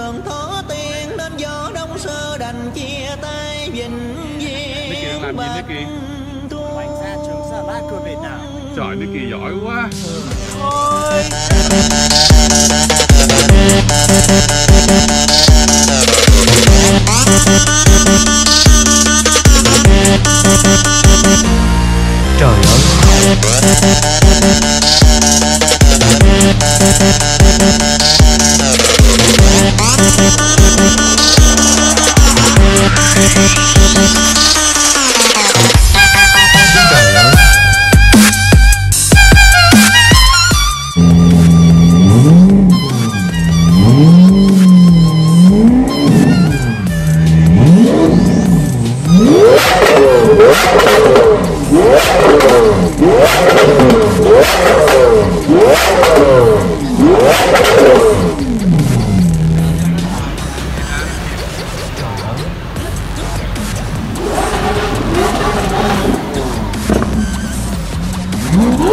đường thó tiên đến gió đông sơ đành chia tay vĩnh viễn. Bạc hoàng sa trường trời nước giỏi quá. Ôi.